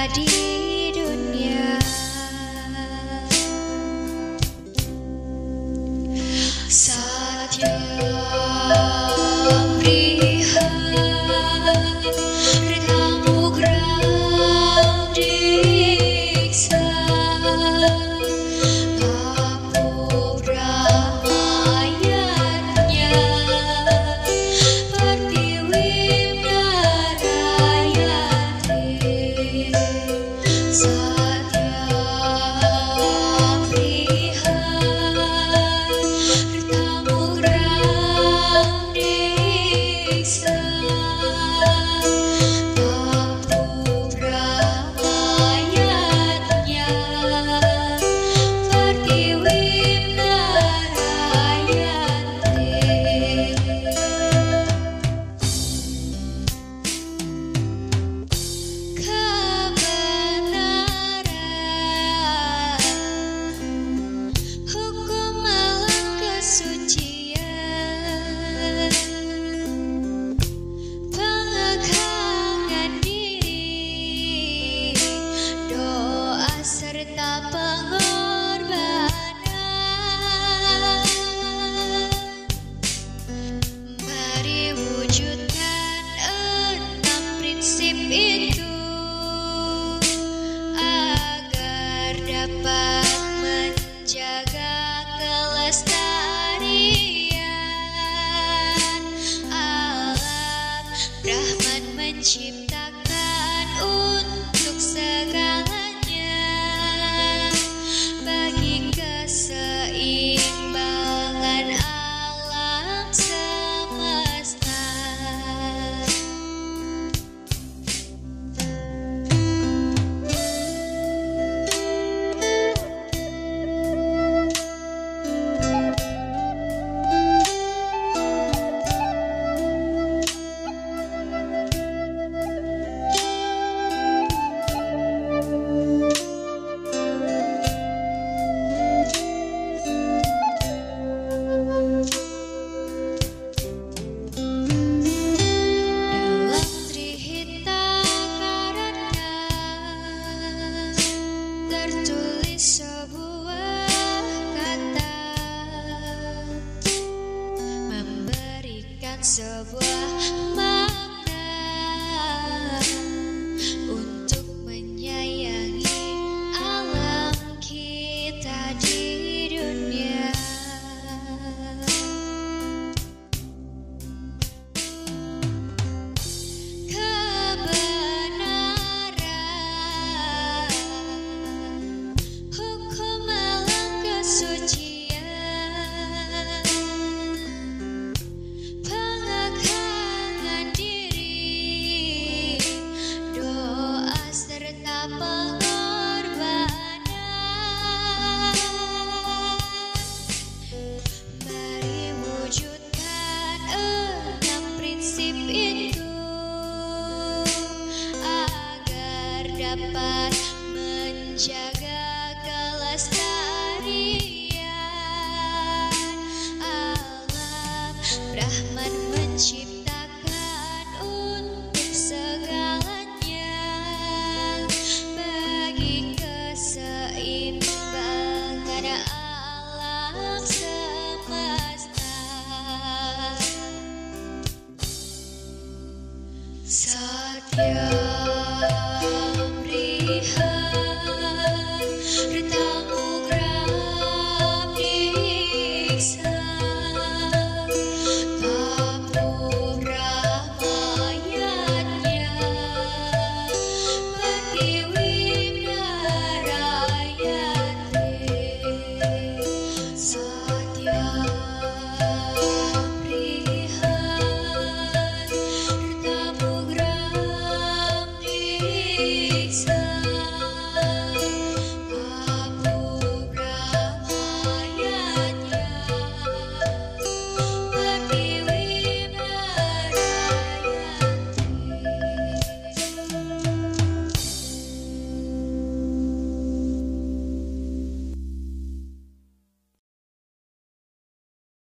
tadi sebuah up.